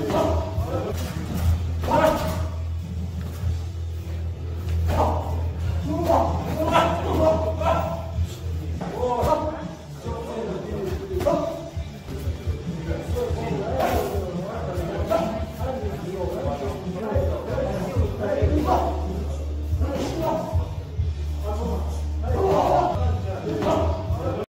Oh.